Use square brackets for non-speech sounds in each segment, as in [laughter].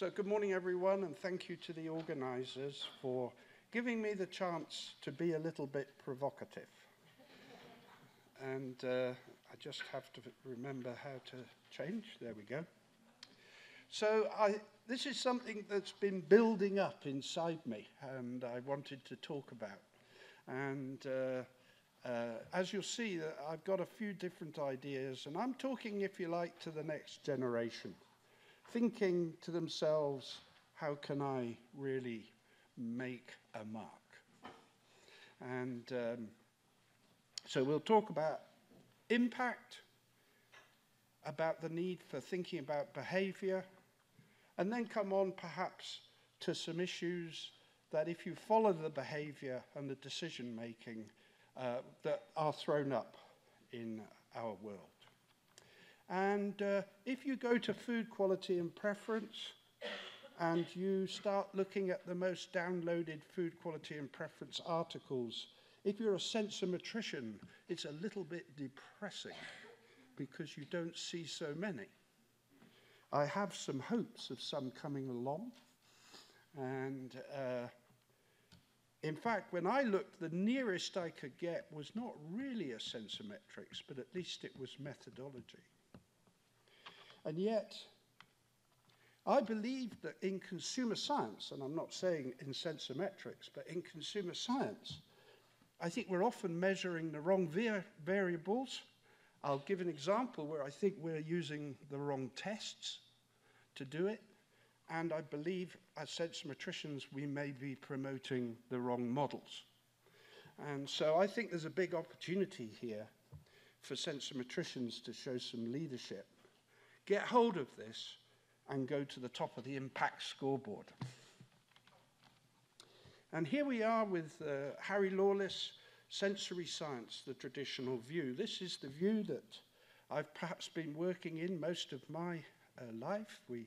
So good morning, everyone, and thank you to the organisers for giving me the chance to be a little bit provocative. and uh, I just have to remember how to change. There we go. So I, this is something that's been building up inside me, and I wanted to talk about. And uh, uh, as you'll see, uh, I've got a few different ideas, and I'm talking, if you like, to the next generation thinking to themselves, how can I really make a mark? And um, so we'll talk about impact, about the need for thinking about behavior, and then come on perhaps to some issues that if you follow the behavior and the decision making uh, that are thrown up in our world. And uh, if you go to food quality and preference and you start looking at the most downloaded food quality and preference articles, if you're a sensometrician, it's a little bit depressing because you don't see so many. I have some hopes of some coming along. And uh, in fact, when I looked, the nearest I could get was not really a sensometrics, but at least it was methodology. And yet, I believe that in consumer science, and I'm not saying in sensometrics, but in consumer science, I think we're often measuring the wrong variables. I'll give an example where I think we're using the wrong tests to do it. And I believe as sensometricians, we may be promoting the wrong models. And so I think there's a big opportunity here for sensometricians to show some leadership Get hold of this and go to the top of the impact scoreboard. And here we are with uh, Harry Lawless, Sensory Science, the traditional view. This is the view that I've perhaps been working in most of my uh, life. We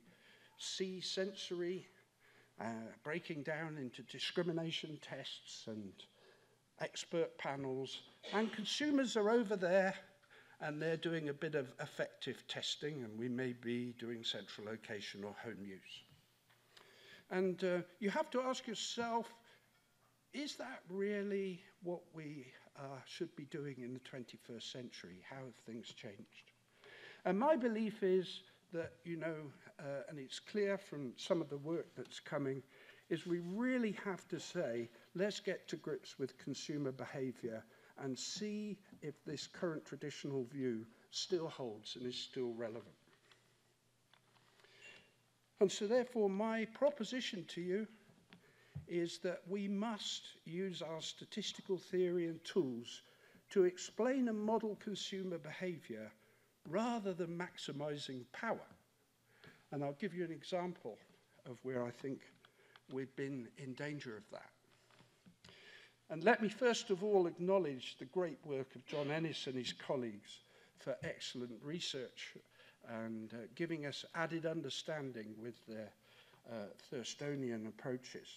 see sensory uh, breaking down into discrimination tests and expert panels, and consumers are over there and they're doing a bit of effective testing, and we may be doing central location or home use. And uh, you have to ask yourself, is that really what we uh, should be doing in the 21st century? How have things changed? And my belief is that, you know, uh, and it's clear from some of the work that's coming, is we really have to say, let's get to grips with consumer behavior and see if this current traditional view still holds and is still relevant. And so, therefore, my proposition to you is that we must use our statistical theory and tools to explain and model consumer behavior rather than maximizing power. And I'll give you an example of where I think we've been in danger of that. And let me first of all acknowledge the great work of John Ennis and his colleagues for excellent research and uh, giving us added understanding with their uh, Thurstonian approaches.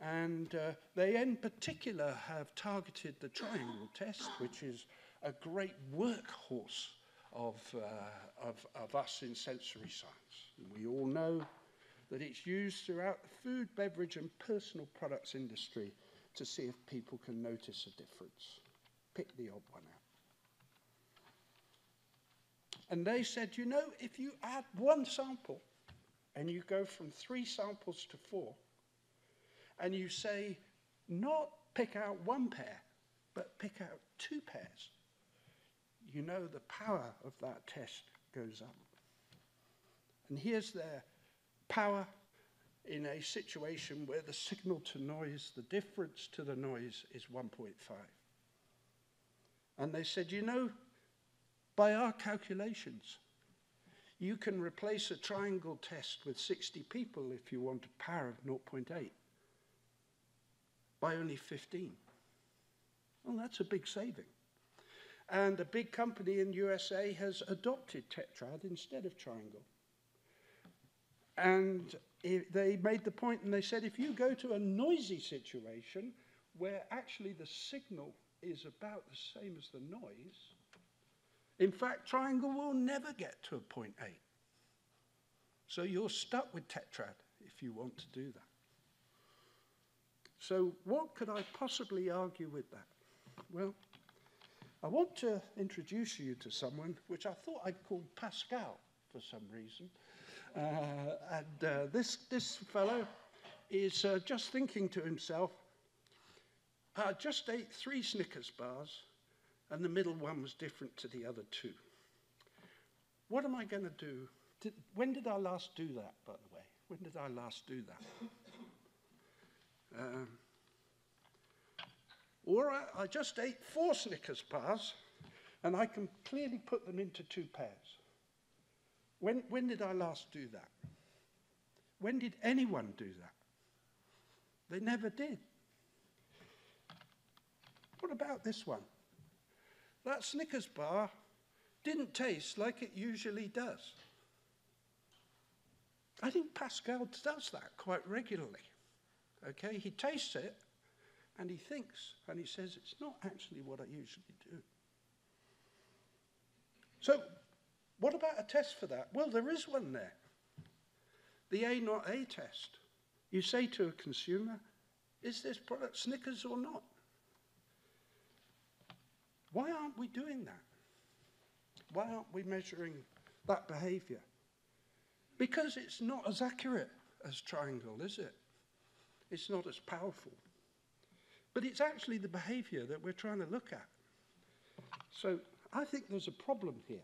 And uh, they in particular have targeted the triangle test, which is a great workhorse of, uh, of, of us in sensory science. We all know that it's used throughout the food, beverage, and personal products industry to see if people can notice a difference. Pick the odd one out. And they said, you know, if you add one sample and you go from three samples to four, and you say, not pick out one pair, but pick out two pairs, you know the power of that test goes up. And here's their power in a situation where the signal to noise, the difference to the noise is 1.5. And they said, you know, by our calculations, you can replace a triangle test with 60 people if you want a power of 0.8 by only 15. Well, that's a big saving. And a big company in USA has adopted tetrad instead of triangle. And they made the point and they said if you go to a noisy situation where actually the signal is about the same as the noise, in fact, triangle will never get to a point 8. So you're stuck with tetrad if you want to do that. So, what could I possibly argue with that? Well, I want to introduce you to someone which I thought I'd called Pascal for some reason. Uh, and uh, this, this fellow is uh, just thinking to himself, I just ate three Snickers bars, and the middle one was different to the other two. What am I going to do? Did, when did I last do that, by the way? When did I last do that? Um, or I, I just ate four Snickers bars and I can clearly put them into two pairs. When, when did I last do that? When did anyone do that? They never did. What about this one? That Snickers bar didn't taste like it usually does. I think Pascal does that quite regularly. Okay, he tastes it and he thinks and he says, It's not actually what I usually do. So, what about a test for that? Well, there is one there. The A not A test. You say to a consumer, Is this product Snickers or not? Why aren't we doing that? Why aren't we measuring that behavior? Because it's not as accurate as triangle, is it? It's not as powerful. But it's actually the behavior that we're trying to look at. So I think there's a problem here.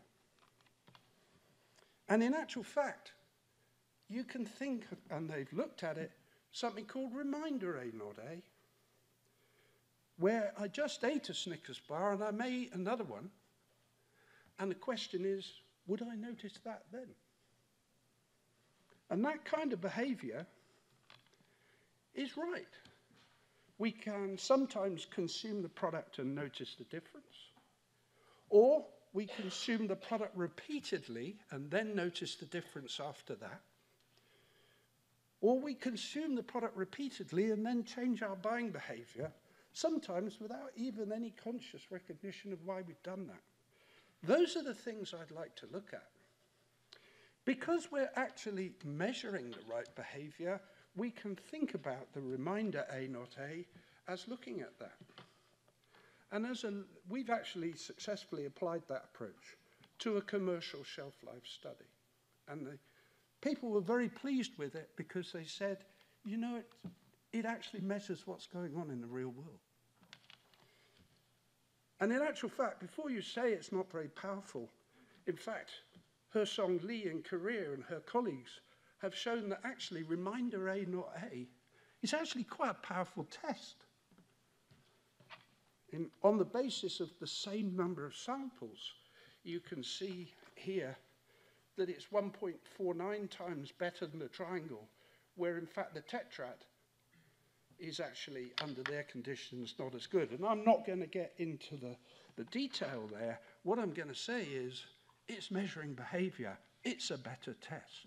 And in actual fact, you can think, and they've looked at it, something called reminder A not A, where I just ate a Snickers bar and I may eat another one. And the question is, would I notice that then? And that kind of behavior is right. We can sometimes consume the product and notice the difference, or we consume the product repeatedly and then notice the difference after that. Or we consume the product repeatedly and then change our buying behavior, sometimes without even any conscious recognition of why we've done that. Those are the things I'd like to look at. Because we're actually measuring the right behavior, we can think about the reminder A not A as looking at that. And as a, we've actually successfully applied that approach to a commercial shelf life study. And the people were very pleased with it because they said, you know, it, it actually measures what's going on in the real world. And in actual fact, before you say it's not very powerful, in fact, Hye-Seong Lee in Korea and her colleagues have shown that actually reminder A not A is actually quite a powerful test. In, on the basis of the same number of samples, you can see here that it's 1.49 times better than the triangle, where in fact the tetrad is actually, under their conditions, not as good. And I'm not going to get into the, the detail there. What I'm going to say is it's measuring behavior. It's a better test.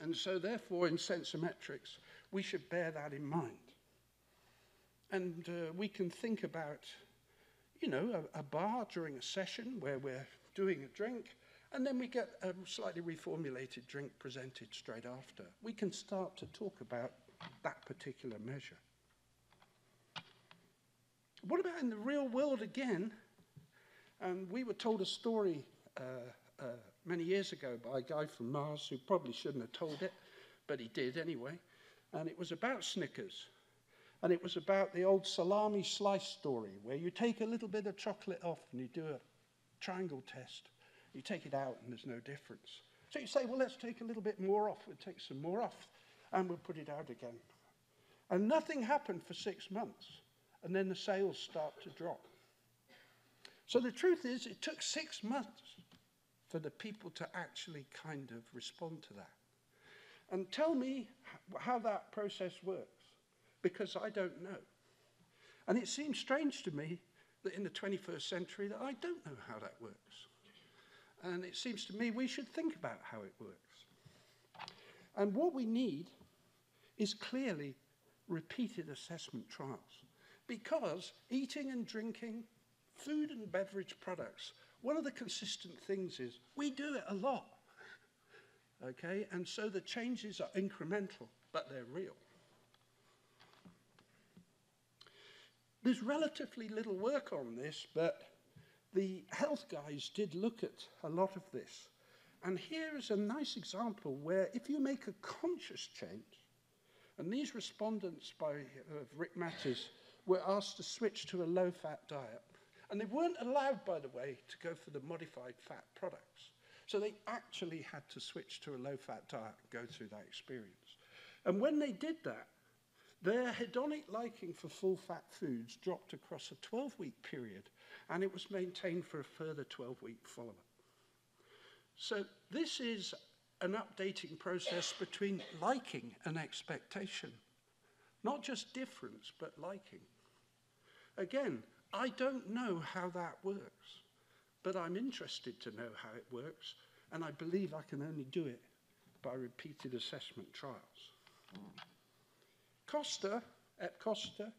And so, therefore, in sensometrics, we should bear that in mind. And uh, we can think about, you know, a, a, bar during a session where we're doing a drink, and then we get a slightly reformulated drink presented straight after. We can start to talk about that particular measure. What about in the real world again? And we were told a story uh, uh, many years ago by a guy from Mars who probably shouldn't have told it, but he did anyway. And it was about Snickers. And it was about the old salami slice story where you take a little bit of chocolate off and you do a triangle test. You take it out and there's no difference. So you say, well, let's take a little bit more off. We'll take some more off and we'll put it out again. And nothing happened for six months. And then the sales start to drop. So the truth is, it took six months for the people to actually kind of respond to that. And tell me how that process works, because I don't know. And it seems strange to me that in the 21st century that I don't know how that works. And it seems to me we should think about how it works. And what we need is clearly repeated assessment trials. Because eating and drinking, food and beverage products one of the consistent things is we do it a lot. Okay, and so the changes are incremental, but they're real. There's relatively little work on this, but the health guys did look at a lot of this. And here is a nice example where if you make a conscious change, and these respondents by uh, Rick Mattes were asked to switch to a low-fat diet. And they weren't allowed, by the way, to go for the modified fat products. So they actually had to switch to a low-fat diet and go through that experience. And when they did that, their hedonic liking for full-fat foods dropped across a 12-week period, and it was maintained for a further 12-week follow-up. So this is an updating process between liking and expectation. Not just difference, but liking. Again, I don't know how that works, but I'm interested to know how it works, and I believe I can only do it by repeated assessment trials. Köster, at Köster,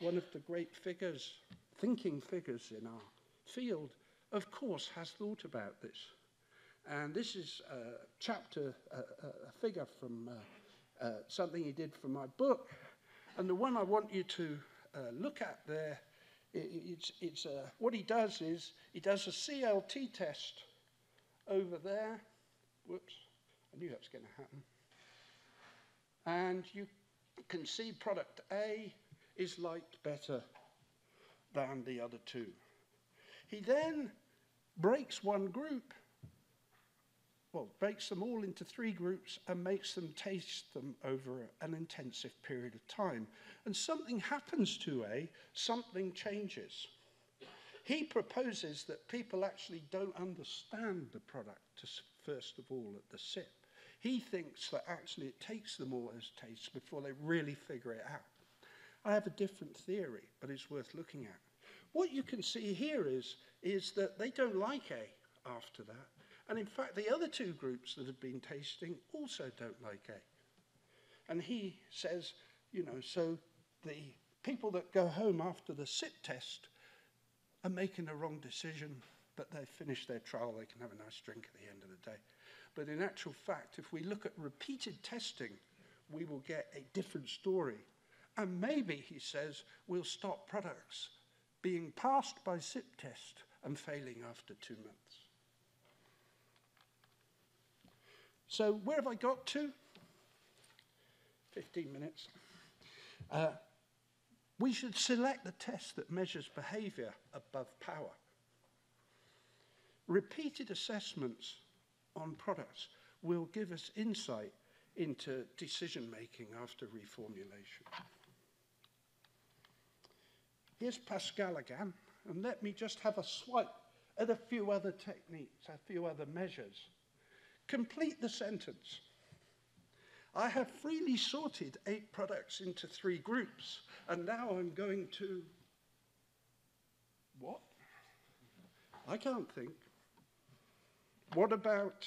one of the great figures, thinking figures in our field, of course, has thought about this. And this is a chapter, a, a figure from uh, uh, something he did for my book. And the one I want you to uh, look at there, it, it's, it's uh, what he does is he does a CLT test over there. Whoops, I knew that was going to happen. And you can see product A is liked better than the other two. He then breaks one group well, breaks them all into three groups and makes them taste them over an intensive period of time. And something happens to A, something changes. He proposes that people actually don't understand the product, first of all, at the sip. He thinks that actually it takes them all as tastes before they really figure it out. I have a different theory, but it's worth looking at. What you can see here is, is that they don't like A after that. And in fact, the other two groups that have been tasting also don't like A. And he says, you know, so the people that go home after the sit test are making a wrong decision, but they've finished their trial, they can have a nice drink at the end of the day. But in actual fact, if we look at repeated testing, we will get a different story. And maybe, he says, we'll stop products being passed by SIP test and failing after two months. So where have I got to? 15 minutes. Uh, we should select the test that measures behavior above power. Repeated assessments on products will give us insight into decision making after reformulation. Here's Pascal again, and let me just have a swipe at a few other techniques, a few other measures. Complete the sentence. I have freely sorted eight products into three groups, and now I'm going to. What? I can't think. What about.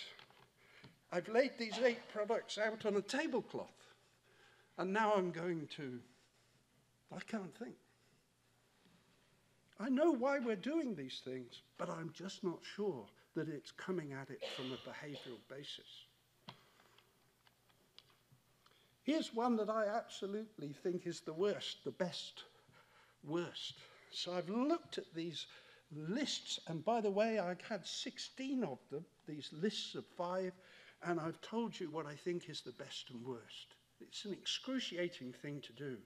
I've laid these eight products out on a tablecloth, and now I'm going to. I can't think. I know why we're doing these things, but I'm just not sure that it's coming at it from a behavioral basis. Here's one that I absolutely think is the worst, the best, worst. So I've looked at these lists, and by the way, I've had 16 of them, these lists of five, and I've told you what I think is the best and worst. It's an excruciating thing to do,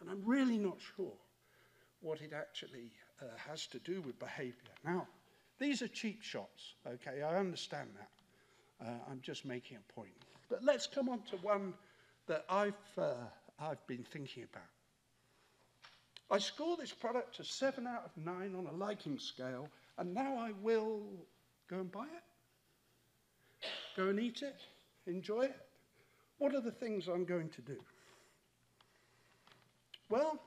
and I'm really not sure what it actually uh, has to do with behavior. Now, these are cheap shots, okay? I understand that. Uh, I'm just making a point. But let's come on to one that I've, uh, I've been thinking about. I score this product a 7 out of 9 on a liking scale, and now I will go and buy it, go and eat it, enjoy it. What are the things I'm going to do? Well,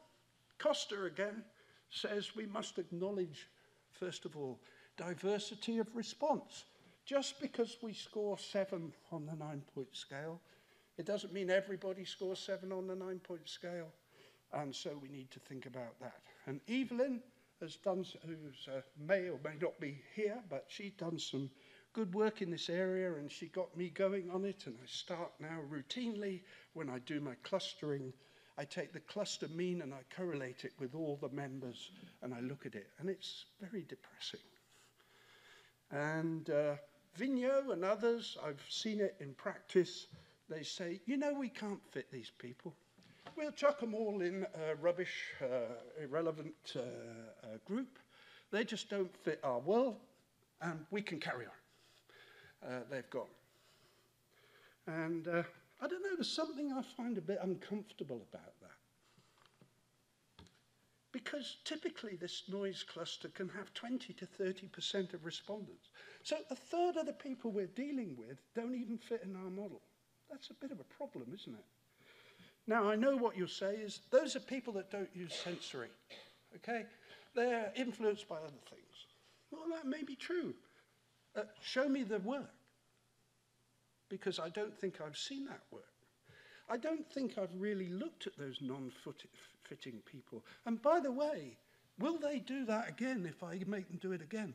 Köster again says we must acknowledge, first of all, diversity of response. Just because we score seven on the nine point scale, it doesn't mean everybody scores seven on the nine point scale. And so we need to think about that. And Evelyn has done, who's uh, may or may not be here, but she's done some good work in this area and she got me going on it. And I start now routinely when I do my clustering. I take the cluster mean and I correlate it with all the members and I look at it. And it's very depressing. And uh, Vigneault and others, I've seen it in practice, they say, you know, we can't fit these people. We'll chuck them all in a rubbish, uh, irrelevant uh, uh, group. They just don't fit our world, and we can carry on. Uh, they've gone. And uh, I don't know, there's something I find a bit uncomfortable about that. Because typically this noise cluster can have 20 to 30% of respondents. So a third of the people we're dealing with don't even fit in our model. That's a bit of a problem, isn't it? Now, I know what you'll say is those are people that don't use sensory, okay? They're influenced by other things. Well, that may be true. Uh, show me the work, because I don't think I've seen that work. I don't think I've really looked at those non-fitting people. And by the way, will they do that again if I make them do it again?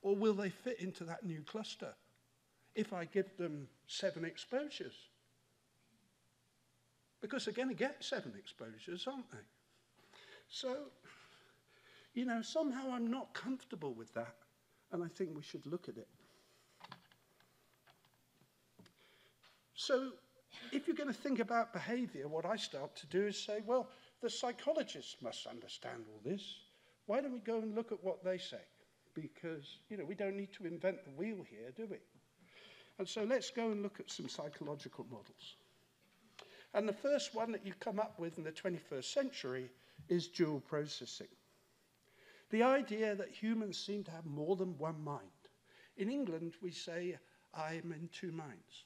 Or will they fit into that new cluster if I give them seven exposures? Because they're going to get seven exposures, aren't they? So, you know, somehow I'm not comfortable with that, and I think we should look at it. So, if you're going to think about behavior, what I start to do is say, well, the psychologists must understand all this. Why don't we go and look at what they say? Because, you know, we don't need to invent the wheel here, do we? And so let's go and look at some psychological models. And the first one that you come up with in the 21st century is dual processing. The idea that humans seem to have more than one mind. In England, we say, I'm in two minds.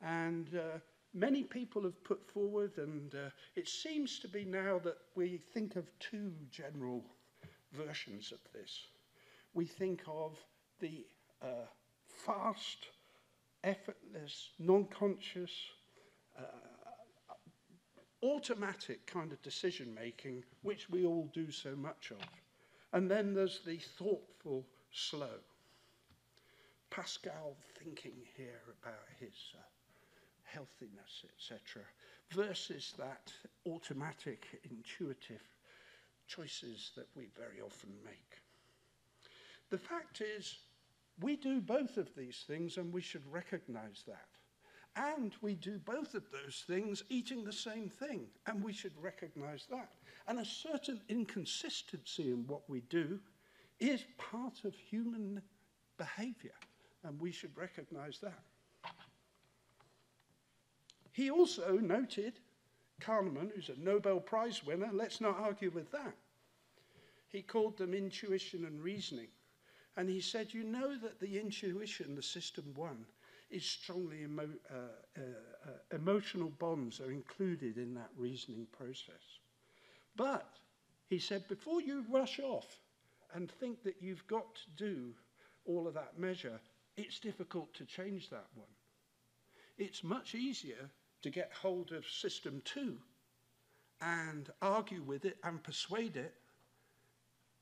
And uh, many people have put forward, and uh, it seems to be now that we think of two general versions of this. We think of the uh, fast, effortless, non conscious, uh, automatic kind of decision making, which we all do so much of. And then there's the thoughtful, slow. Pascal thinking here about his uh, healthiness, etc., versus that automatic, intuitive choices that we very often make. The fact is, we do both of these things and we should recognize that. And we do both of those things eating the same thing, and we should recognize that. And a certain inconsistency in what we do is part of human behavior, and we should recognize that. He also noted, Kahneman, who's a Nobel Prize winner, let's not argue with that. He called them intuition and reasoning. And he said, You know that the intuition, the system one, is strongly emo uh, uh, uh, emotional bonds are included in that reasoning process. But he said, before you rush off and think that you've got to do all of that measure, it's difficult to change that one. It's much easier to get hold of system two and argue with it and persuade it,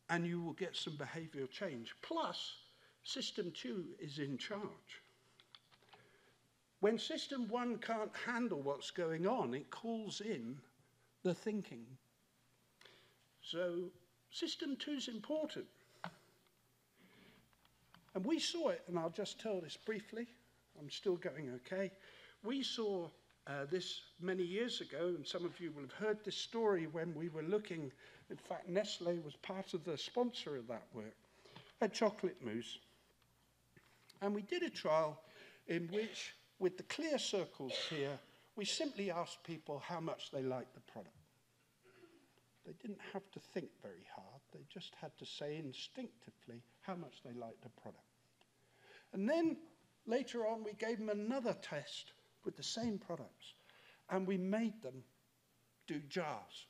and you will get some behavioral change. Plus, system two is in charge. When system one can't handle what's going on, it calls in the thinking. So system two is important. And we saw it, and I'll just tell this briefly. I'm still going okay. We saw uh, this many years ago, and some of you will have heard this story when we were looking. In fact, Nestle was part of the sponsor of that work, a Chocolate Mousse. And we did a trial in which with the clear circles here, we simply asked people how much they liked the product. They didn't have to think very hard. They just had to say instinctively how much they liked the product. And then later on, we gave them another test with the same products, and we made them do jars.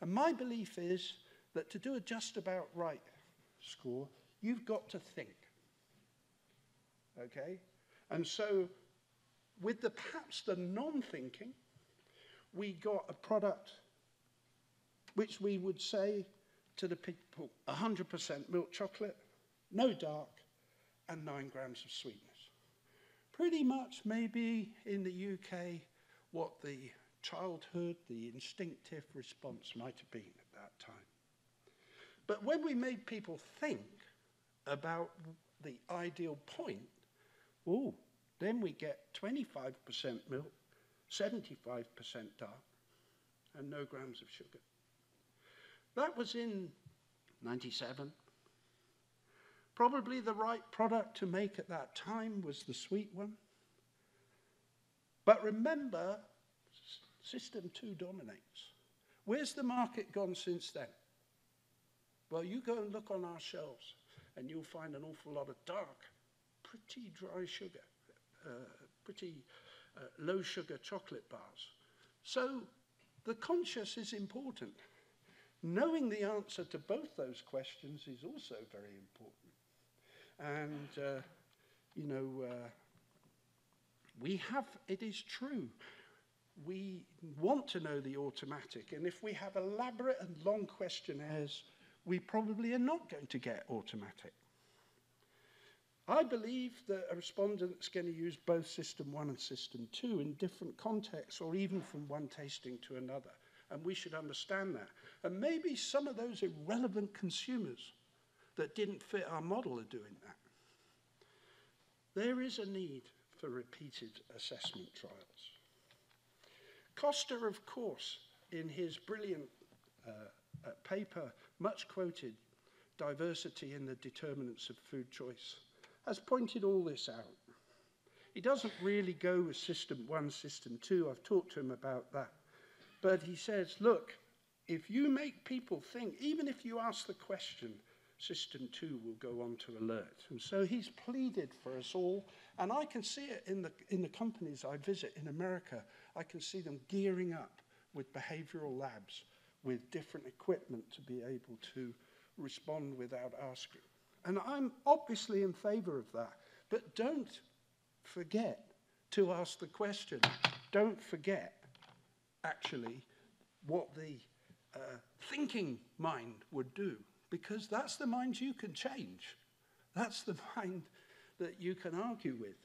And my belief is that to do a just about right score, you've got to think. Okay? And so, with the perhaps the non thinking, we got a product which we would say to the people 100% milk chocolate, no dark, and 9 grams of sweetness. Pretty much, maybe in the UK, what the childhood, the instinctive response might have been at that time. But when we made people think about the ideal point, oh, then we get 25% milk, 75% dark, and no grams of sugar. That was in 97. Probably the right product to make at that time was the sweet one. But remember, system two dominates. Where's the market gone since then? Well, you go and look on our shelves, and you'll find an awful lot of dark, pretty dry sugar, uh, pretty uh, low sugar chocolate bars. So the conscious is important. Knowing the answer to both those questions is also very important. And, uh, you know, uh, we have, it is true, we want to know the automatic. And if we have elaborate and long questionnaires, we probably are not going to get automatic. I believe that a respondent's going to use both system one and system two in different contexts or even from one tasting to another. And we should understand that. And maybe some of those irrelevant consumers that didn't fit our model are doing that. There is a need for repeated assessment trials. Köster, of course, in his brilliant uh, uh, paper, much quoted, Diversity in the Determinants of Food Choice, has pointed all this out. He doesn't really go with system one, system two. I've talked to him about that. But he says, look, if you make people think, even if you ask the question, system two will go on to alert. And so he's pleaded for us all. And I can see it in the, in the companies I visit in America. I can see them gearing up with behavioral labs, with different equipment to be able to respond without asking. And I'm obviously in favor of that. But don't forget to ask the question. Don't forget actually what the uh, thinking mind would do, because that's the mind you can change. That's the [laughs] mind that you can argue with.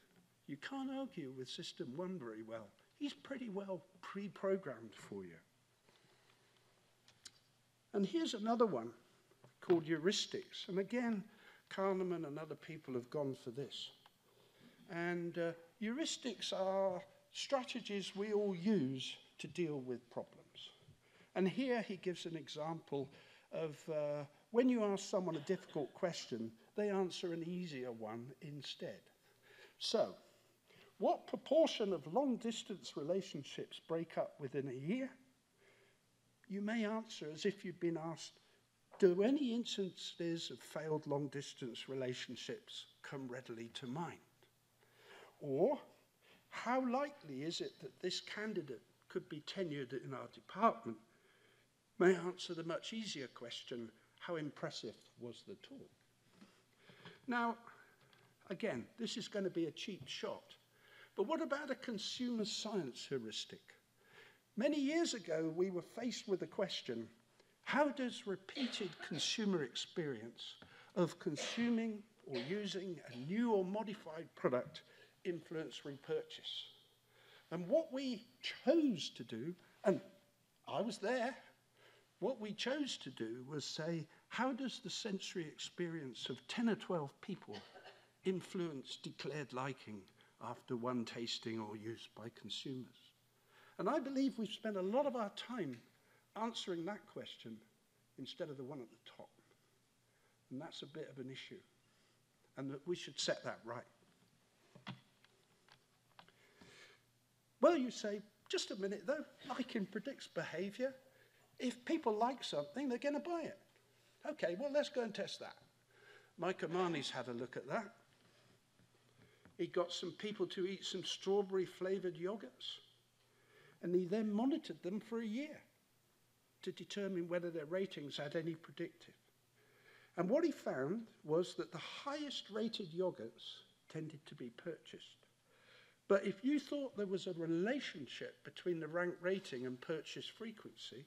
You can't argue with System 1 very well. He's pretty well pre programmed for you. And here's another one called heuristics. And again, Kahneman and other people have gone for this. And uh, heuristics are strategies we all use to deal with problems. And here he gives an example of uh, when you ask someone a difficult question, they answer an easier one instead. So, what proportion of long distance relationships break up within a year? You may answer as if you'd been asked, do any instances of failed long distance relationships come readily to mind? Or, how likely is it that this candidate could be tenured in our department may answer the much easier question how impressive was the talk? Now, again, this is going to be a cheap shot, but what about a consumer science heuristic? Many years ago, we were faced with the question how does repeated consumer experience of consuming or using a new or modified product influence repurchase? And what we chose to do, and I was there, what we chose to do was say, how does the sensory experience of 10 or 12 people influence declared liking after one tasting or use by consumers? And I believe we've spent a lot of our time answering that question instead of the one at the top. And that's a bit of an issue. And that we should set that right. Well, you say, just a minute though, liking predicts behavior. If people like something, they're going to buy it. Okay, well, let's go and test that. Mike Amani's had a look at that. He got some people to eat some strawberry flavored yogurts. And he then monitored them for a year to determine whether their ratings had any predictive. And what he found was that the highest rated yogurts tended to be purchased. But if you thought there was a relationship between the rank rating and purchase frequency,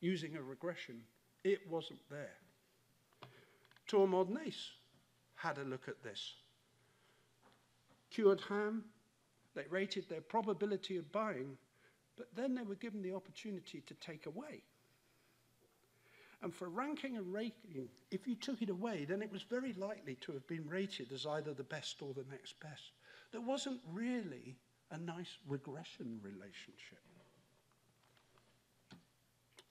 using a regression, It wasn't there. Tour Moderniste had a look at this. Cured ham, they rated their probability of buying, but then they were given the opportunity to take away. And for ranking and rating, if you took it away, then it was very likely to have been rated as either the best or the next best. There wasn't really a nice regression relationship.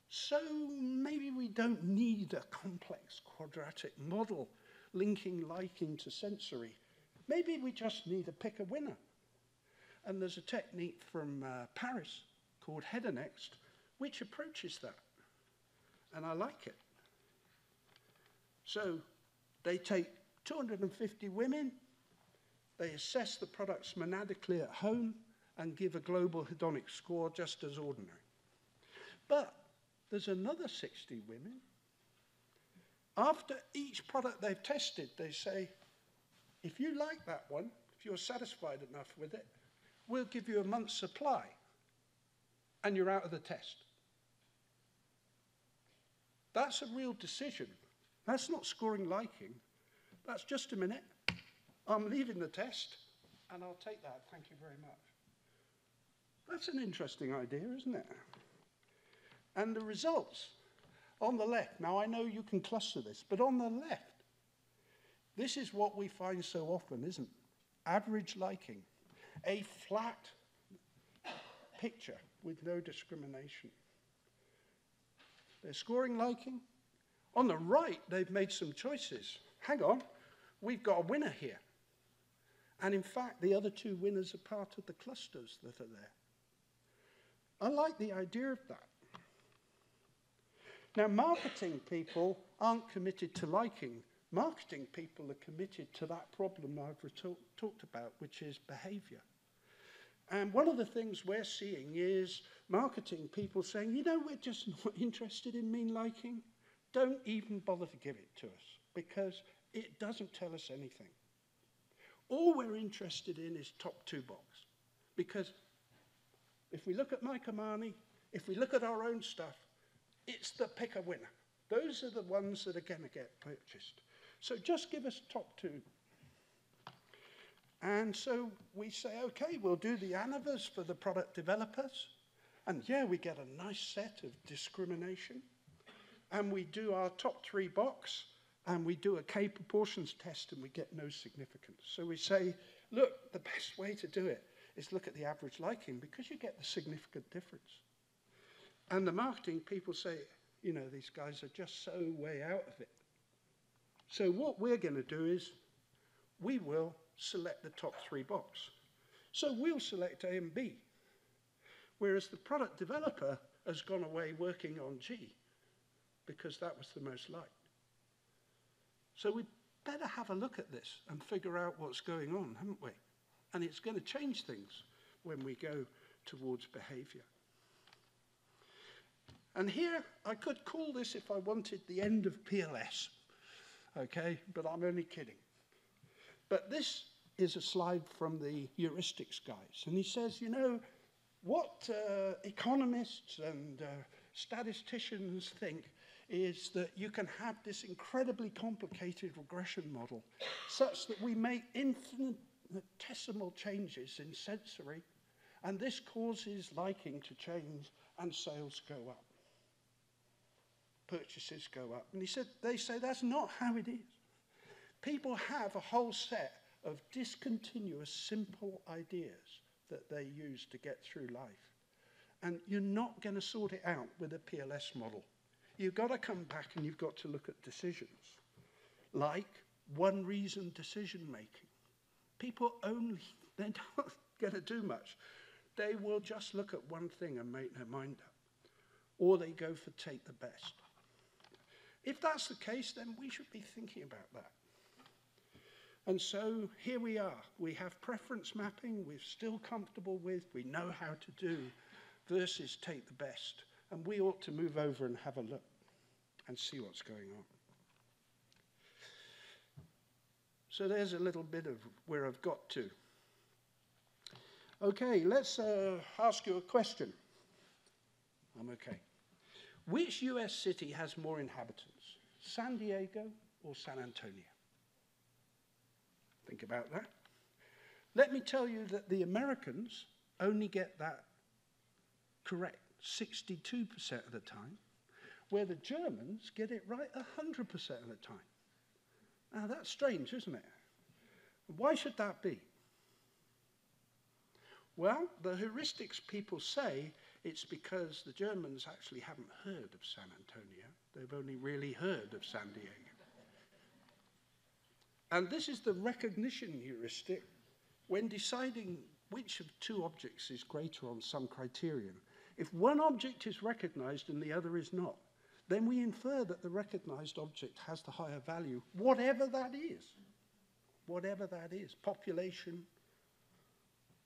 So maybe we don't need a complex quadratic model linking liking to sensory. Maybe we just need a pick a winner. And there's a technique from uh, Paris called Hedonext, which approaches that. And I like it. So they take 250 women, they assess the products monadically at home, and give a global hedonic score just as ordinary. But there's another 60 women. After each product they've tested, they say, if you like that one, if you're satisfied enough with it, we'll give you a month's supply. And you're out of the test. That's a real decision. That's not scoring liking. That's just a minute. I'm leaving the test, and I'll take that. Thank you very much. That's an interesting idea, isn't it? And the results on the left, now I know you can cluster this, but on the left, this is what we find so often, isn't it? Average liking, a flat picture with no discrimination. They're scoring liking. On the right, they've made some choices. Hang on, we've got a winner here. And in fact, the other two winners are part of the clusters that are there. I like the idea of that. Now, marketing people aren't committed to liking. Marketing people are committed to that problem I've talked about, which is behavior. And one of the things we're seeing is marketing people saying, you know, we're just [laughs] not interested in mean liking. Don't even bother to give it to us because it doesn't tell us anything. All we're interested in is top two box. Because if we look at Mike Amani, if we look at our own stuff, it's the pick winner. Those are the ones that are going to get purchased. So just give us top two. And so we say, okay, we'll do the ANOVAs for the product developers. And yeah, we get a nice set of discrimination. And we do our top three box, and we do a K proportions test, and we get no significance. So we say, look, the best way to do it is look at the average liking because you get the significant difference. And the marketing people say, you know, these guys are just so way out of it. So what we're going to do is we will select the top three box. So we'll select A and B, whereas the product developer has gone away working on G because that was the most liked. So we better have a look at this and figure out what's going on, haven't we? And it's going to change things when we go towards behavior. And here, I could call this, if I wanted, the end of PLS. Okay, but I'm only kidding. But this is a slide from the heuristics guys. And he says, you know, what uh, economists and uh, statisticians think is that you can have this incredibly complicated regression model such that we make infinitesimal changes in sensory, and this causes liking to change and sales go up purchases go up. And he said, they say that's not how it is. People have a whole set of discontinuous, simple ideas that they use to get through life. And you're not going to sort it out with a PLS model. You've got to come back and you've got to look at decisions, like one reason decision making. People only, [laughs] they're not going to do much. They will just look at one thing and make their mind up. Or they go for take the best. If that's the case, then we should be thinking about that. And so here we are. We have preference mapping we're still comfortable with, we know how to do, versus take the best. And we ought to move over and have a look and see what's going on. So there's a little bit of where I've got to. Okay, let's uh, ask you a question. I'm okay. Which US city has more inhabitants, San Diego or San Antonio? Think about that. Let me tell you that the Americans only get that correct 62% of the time, where the Germans get it right 100% of the time. Now, that's strange, isn't it? Why should that be? Well, the heuristics people say it's because the Germans actually haven't heard of San Antonio. They've only really heard of San Diego. And this is the recognition heuristic when deciding which of two objects is greater on some criterion. If one object is recognized and the other is not, then we infer that the recognized object has the higher value, whatever that is. Whatever that is population,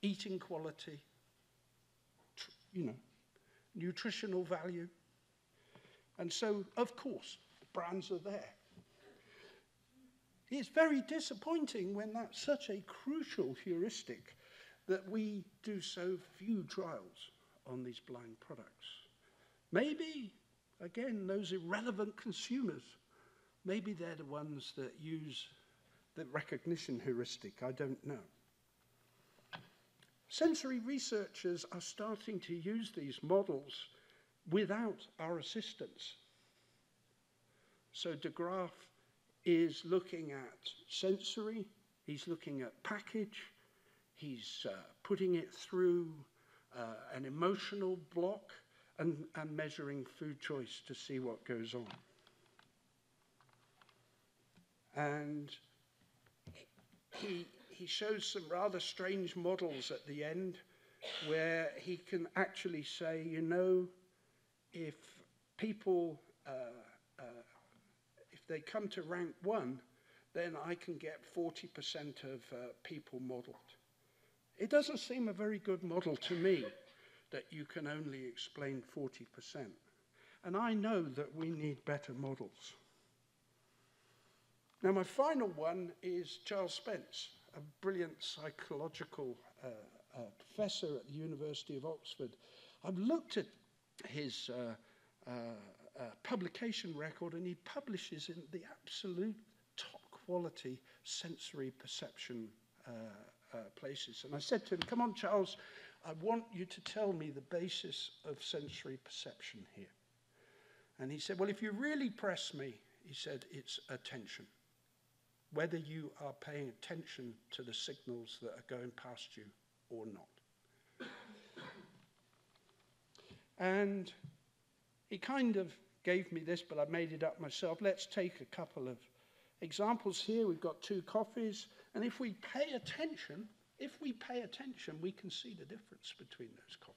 eating quality, you know, nutritional value. And so, of course, brands are there. It's very disappointing when that's such a crucial heuristic that we do so few trials on these blind products. Maybe, again, those irrelevant consumers, maybe they're the ones that use the recognition heuristic. I don't know. Sensory researchers are starting to use these models without our assistance. So de Graaf is looking at sensory, he's looking at package, he's uh, putting it through uh, an emotional block and, and measuring food choice to see what goes on. And he, he shows some rather strange models at the end where he can actually say, you know, if people, uh, uh, they come to rank one, then I can get 40% of uh, people modeled. It doesn't seem a very good model to me that you can only explain 40%. And I know that we need better models. Now, my final one is Charles Spence, a brilliant psychological uh, uh, professor at the University of Oxford. I've looked at his uh, uh, publication record and he publishes in the absolute top quality sensory perception uh, uh, places. And I said to him, Come on, Charles, I want you to tell me the basis of sensory perception here. And he said, Well, if you really press me, he said, it's attention. Whether you are paying attention to the signals that are going past you or not. and he kind of gave me this, but I made it up myself. Let's take a couple of examples here. We've got two coffees. And if we pay attention, if we pay attention, we can see the difference between those coffees.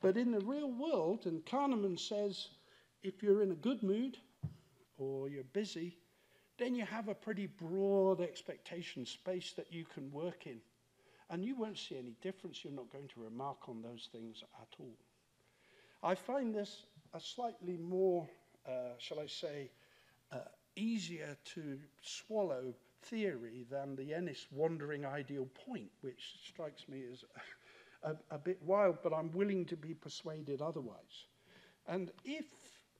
But in the real world, and Kahneman says, if you're in a good mood or you're busy, then you have a pretty broad expectation space that you can work in. And you won't see any difference. You're not going to remark on those things at all. I find this a slightly more, uh, shall I say, uh, easier to swallow theory than the Ennis wandering ideal point, which strikes me as a, a, bit wild, but I'm willing to be persuaded otherwise. And if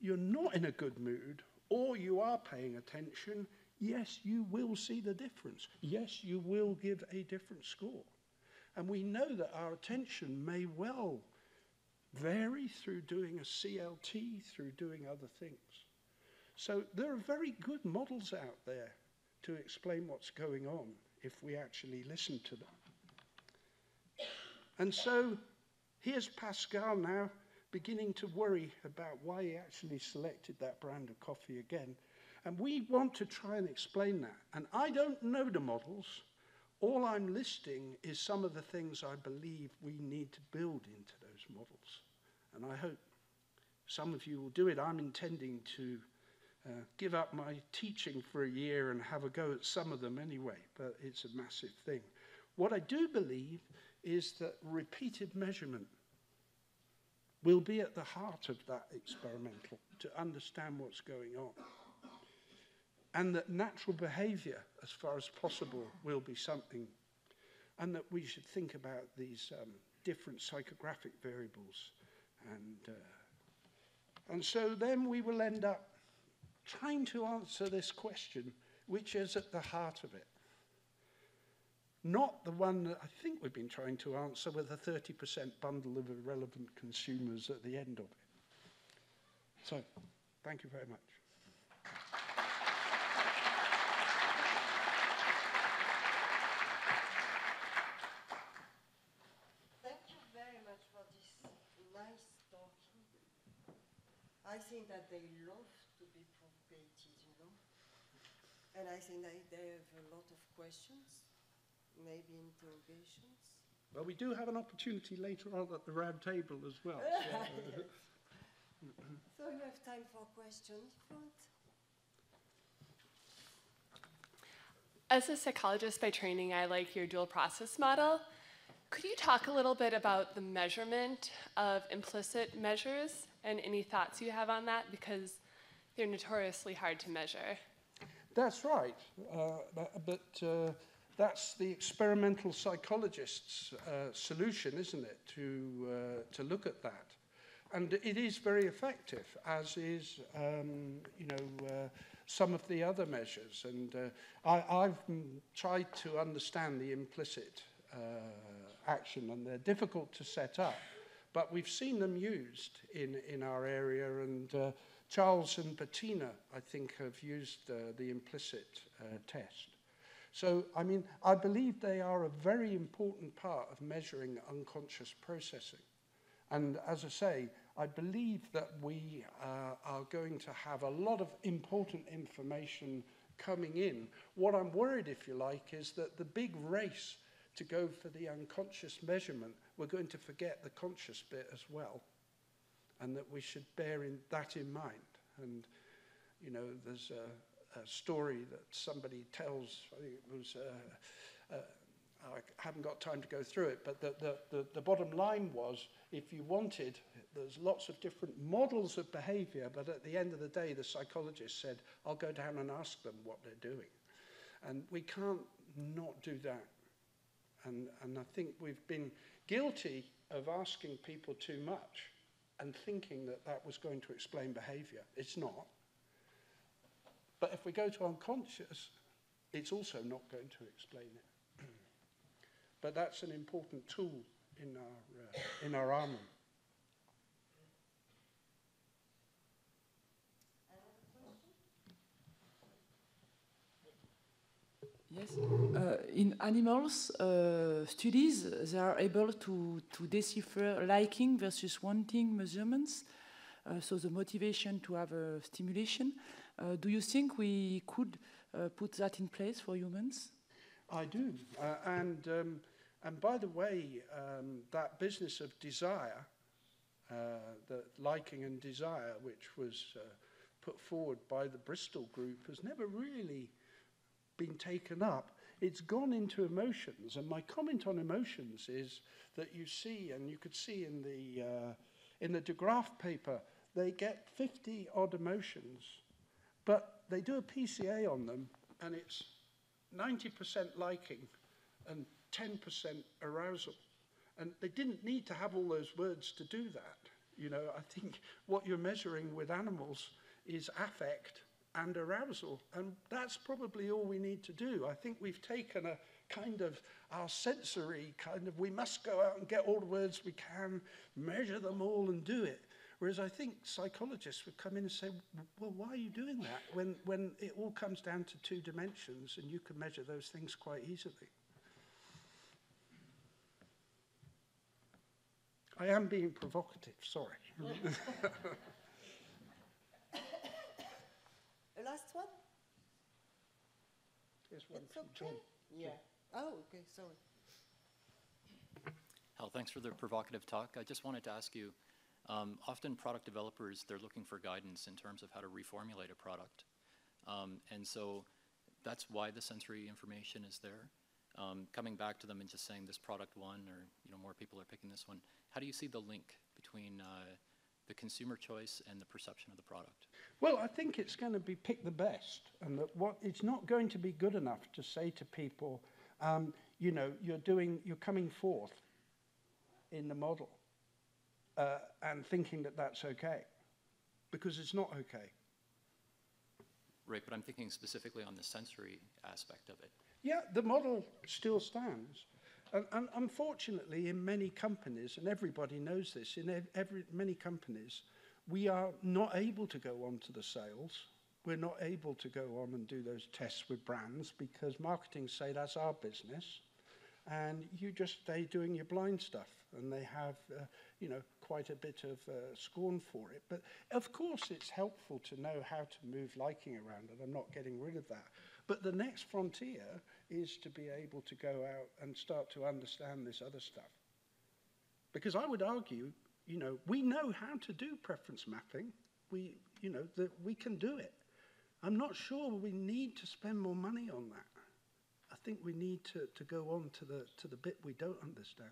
you're not in a good mood or you are paying attention, yes, you will see the difference. Yes, you will give a different score. And we know that our attention may well vary through doing a CLT, through doing other things. So there are very good models out there to explain what's going on if we actually listen to them. And so here's Pascal now beginning to worry about why he actually selected that brand of coffee again. And we want to try and explain that. And I don't know the models. All I'm listing is some of the things I believe we need to build into models. And I hope some of you will do it. I'm intending to uh, give up my teaching for a year and have a go at some of them anyway, but it's a massive thing. What I do believe is that repeated measurement will be at the heart of that experimental to understand what's going on. And that natural behavior, as far as possible, will be something. And that we should think about these um, different psychographic variables and uh, And so then we will end up trying to answer this question, which is at the heart of it. Not the one that I think we've been trying to answer with a 30% bundle of irrelevant consumers at the end of it. So, thank you very much. Thank you very much for this nice talking. I think that they love to be provocated, you know. And I think that they have a lot of questions, maybe interrogations. Well, we do have an opportunity later on at the round table as well. So, [laughs] [laughs] So you have time for questions, front? As a psychologist by training, I like your dual process model. Could you talk a little bit about the measurement of implicit measures and any thoughts you have on that? Because they're notoriously hard to measure. That's right, uh, but- but uh, that's the experimental psychologist's uh, solution, isn't it, to, uh, to look at that. And it is very effective, as is, um, you know, uh, some of the other measures. And uh, I, I've mm, tried to understand the implicit uh, action, and they're difficult to set up. But we've seen them used in, in our area, and uh, Charles and Bettina, I think, have used uh, the implicit uh, test. So, I mean, I believe they are a very important part of measuring unconscious processing. And as I say, I believe that we uh, are going to have a lot of important information coming in. What I'm worried, if you like, is that the big race to go for the unconscious measurement, we're going to forget the conscious bit as well. And that we should bear in, that in mind. And, you know, there's a, a story that somebody tells, I think it was, uh, uh, I haven't got time to go through it, but the, the, the, the bottom line was if you wanted, there's lots of different models of behavior, but at the end of the day, the psychologist said, I'll go down and ask them what they're doing. And we can't not do that. And, and I think we've been guilty of asking people too much and thinking that that was going to explain behavior. It's not. But if we go to unconscious, it's also not going to explain it. [clears throat] but that's an important tool in our, uh, in our armament. Yes. Uh, in animals uh, studies, they are able to, to decipher liking versus wanting measurements. Uh, so the motivation to have a stimulation. Uh, do you think we could uh, put that in place for humans? I do. Uh, and, um, and by the way, um, that business of desire, the liking and desire, which was put forward by the Bristol group, has never really been taken up, it's gone into emotions. And my comment on emotions is that you see, and you could see in the, uh, in the de Graaf paper, they get 50 odd emotions, but they do a PCA on them, and it's 90% liking and 10% arousal. And they didn't need to have all those words to do that. You know, I think what you're measuring with animals is affect and arousal. And that's probably all we need to do. I think we've taken a kind of our sensory kind of, we must go out and get all the words we can, measure them all and do it. Whereas I think psychologists would come in and say, well, why are you doing that? When, when it all comes down to two dimensions and you can measure those things quite easily. I am being provocative, sorry. [laughs] last one? Here's one It's from okay? Yeah. Oh, okay, sorry. Hal, thanks for the provocative talk. I just wanted to ask you, um, often product developers, they're looking for guidance in terms of how to reformulate a product. Um, and so that's why the sensory information is there. Um, coming back to them and just saying this product won or you know more people are picking this one. How do you see the link between uh, the consumer choice and the perception of the product? Well, I think it's going to be pick the best, and that what it's not going to be good enough to say to people, um, you know, you're doing, you're coming forth in the model, uh, and thinking that that's okay. because it's not okay. Right, but I'm thinking specifically on the sensory aspect of it. Yeah, the model still stands. And, and unfortunately, in many companies, and everybody knows this, in ev- every, many companies, we are not able to go on to the sales. We're not able to go on and do those tests with brands because marketing say that's our business. And you just stay doing your blind stuff. And they have, uh, you know, quite a bit of uh, scorn for it. But of course, it's helpful to know how to move liking around, and I'm not getting rid of that. But the next frontier is to be able to go out and start to understand this other stuff. Because I would argue, you know, we know how to do preference mapping. We, you know, that we can do it. I'm not sure we need to spend more money on that. I think we need to, to go on to the, to the bit we don't understand.